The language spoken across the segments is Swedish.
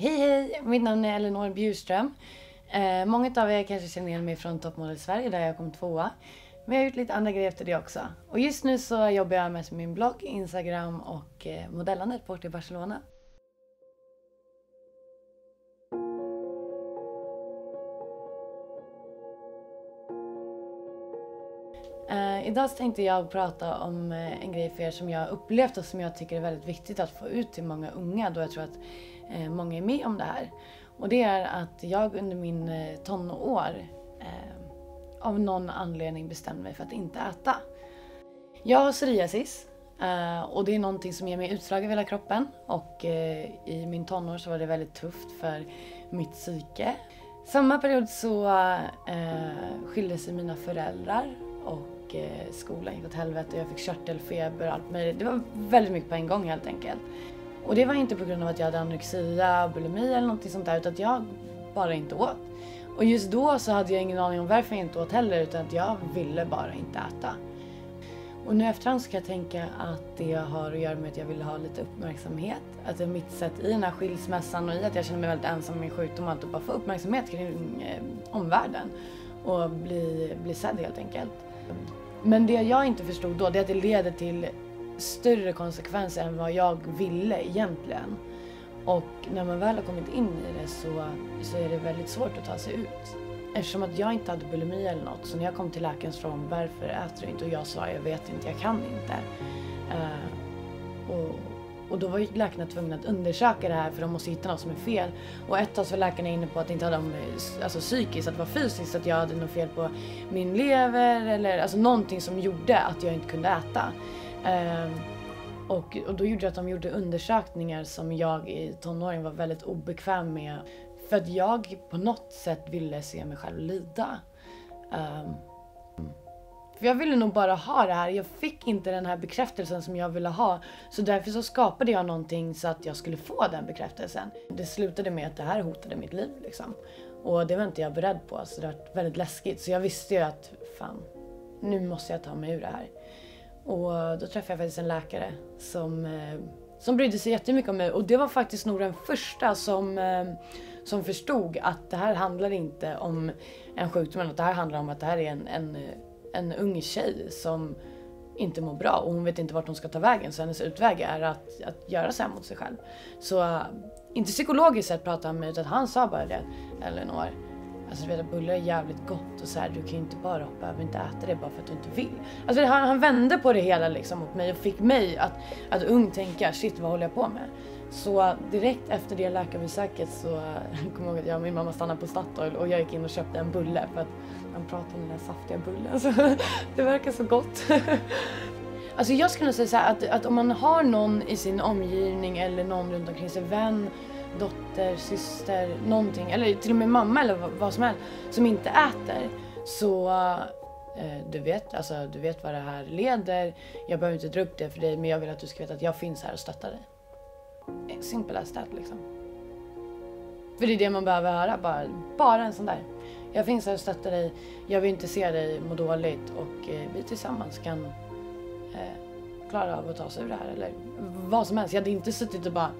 Hej hej! Mitt namn är Elinor Bjurström. Eh, många av er kanske känner igen mig från Toppmodell Sverige där jag kom tvåa. Men jag har gjort lite andra grejer efter det också. Och just nu så jobbar jag mest med min blogg, Instagram och eh, modellandet bort i Barcelona. Uh, idag tänkte jag prata om uh, en grej för er som jag har upplevt och som jag tycker är väldigt viktigt att få ut till många unga då jag tror att uh, många är med om det här. Och det är att jag under min tonår av någon anledning bestämde mig för att inte äta. Jag har psoriasis och det är någonting som ger mig utslag i hela kroppen och i min tonår så var det väldigt tufft för mitt psyke. Samma period så skilde sig mina föräldrar och eh, skolan gick åt helvete jag fick körtelfeber och allt möjligt. Det var väldigt mycket på en gång helt enkelt. Och det var inte på grund av att jag hade anorexia, bulimi eller någonting sånt där utan att jag bara inte åt. Och just då så hade jag ingen aning om varför jag inte åt heller utan att jag ville bara inte äta. Och nu efterhand så kan jag tänka att det har att göra med att jag ville ha lite uppmärksamhet. Att det är mitt sätt i den här skilsmässan och i att jag känner mig väldigt ensam med min sjukdom och att bara få uppmärksamhet kring eh, omvärlden. Och bli, bli sedd helt enkelt. Men det jag inte förstod då, det är att det leder till större konsekvenser än vad jag ville egentligen. Och när man väl har kommit in i det så, så är det väldigt svårt att ta sig ut. Eftersom att jag inte hade bulimi eller något, så när jag kom till läkaren så frågade varför äter du inte? Och jag sa jag vet inte, jag kan inte. Uh, och, och då var ju läkarna tvungna att undersöka det här för de måste hitta något som är fel. Och ett tag så var läkarna inne på att det inte hade om eh, alltså psykiskt, att det var fysiskt, att jag hade något fel på min lever eller alltså någonting som gjorde att jag inte kunde äta. Ehm, och, och då gjorde det att de gjorde undersökningar som jag i tonåren var väldigt obekväm med. För att jag på något sätt ville se mig själv lida. Ehm, för jag ville nog bara ha det här. Jag fick inte den här bekräftelsen som jag ville ha. Så därför så skapade jag någonting så att jag skulle få den bekräftelsen. Det slutade med att det här hotade mitt liv liksom. Och det var inte jag beredd på. Så det var väldigt läskigt. Så jag visste ju att fan, nu måste jag ta mig ur det här. Och då träffade jag faktiskt en läkare som, eh, som brydde sig jättemycket om mig. Och det var faktiskt nog den första som, eh, som förstod att det här handlar inte om en sjukdom, utan att det här handlar om att det här är en, en eh, en ung tjej som inte mår bra och hon vet inte vart hon ska ta vägen så hennes utväg är att, att göra så här mot sig själv. Så äh, inte psykologiskt sett pratade han med utan han sa bara det, Elinor. Alltså du vet att bullar är jävligt gott och så här, du kan ju inte bara hoppa över och inte äta det bara för att du inte vill. Alltså han, han vände på det hela liksom mot mig och fick mig att, att ung tänka shit vad håller jag på med? Så direkt efter det läkarbesöket så kom jag ihåg att jag och min mamma stannade på Statoil och jag gick in och köpte en bulle för att han pratade om den där saftiga bullen. Så det verkar så gott. Alltså jag skulle säga så att, att om man har någon i sin omgivning eller någon runt omkring sig, vän, dotter, syster, någonting, eller till och med mamma eller vad som helst, som inte äter, så eh, du vet, alltså, du vet vad det här leder. Jag behöver inte dra upp det för dig, men jag vill att du ska veta att jag finns här och stöttar dig. Eh, simple as that liksom. För det är det man behöver höra, bara, bara en sån där. Jag finns här och stöttar dig, jag vill inte se dig må dåligt och eh, vi tillsammans kan eh, klara av att ta oss ur det här. Eller vad som helst. Jag hade inte suttit och bara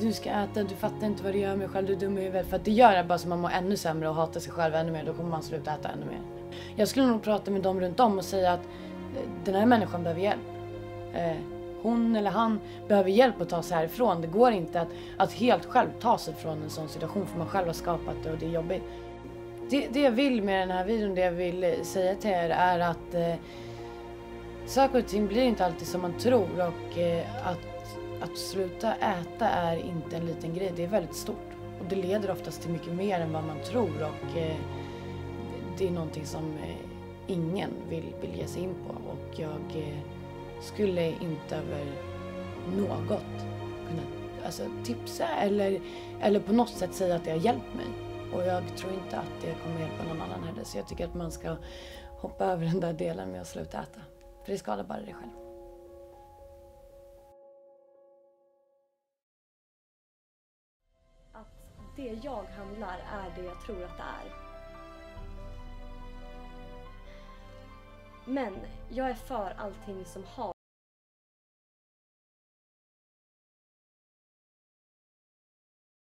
du ska äta, du fattar inte vad du gör med dig själv, du är dum i huvudet. För att det gör det bara så man mår ännu sämre och hatar sig själv ännu mer. Då kommer man sluta äta ännu mer. Jag skulle nog prata med dem runt om och säga att eh, den här människan behöver hjälp. Eh, hon eller han behöver hjälp att ta sig härifrån. Det går inte att, att helt själv ta sig från en sån situation för man själv har skapat det och det är jobbigt. Det, det jag vill med den här videon, det jag vill eh, säga till er är att eh, saker och ting blir inte alltid som man tror och eh, att, att sluta äta är inte en liten grej, det är väldigt stort. Och det leder oftast till mycket mer än vad man tror och eh, det är någonting som eh, ingen vill, vill ge sig in på och jag eh, skulle inte över något kunna alltså, tipsa eller, eller på något sätt säga att det har hjälpt mig. Och jag tror inte att det kommer hjälpa någon annan heller. Så jag tycker att man ska hoppa över den där delen med att sluta äta. För det skadar bara dig själv. Det jag handlar är det jag tror att det är. Men jag är för allting som har